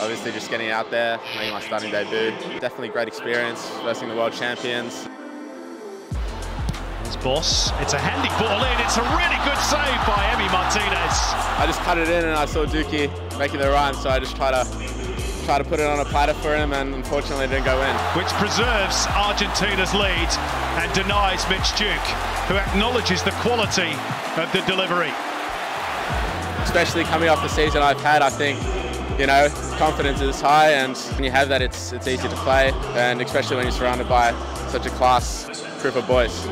Obviously just getting out there, making my starting debut. Definitely great experience, versing the world champions. It's Bos. It's a handy ball in. It's a really good save by Emi Martinez. I just cut it in and I saw Dookie making the run, so I just try to try to put it on a platter for him and unfortunately it didn't go in. Which preserves Argentina's lead and denies Mitch Duke, who acknowledges the quality of the delivery. Especially coming off the season I've had, I think you know, confidence is high, and when you have that, it's it's easy to play, and especially when you're surrounded by such a class group of boys.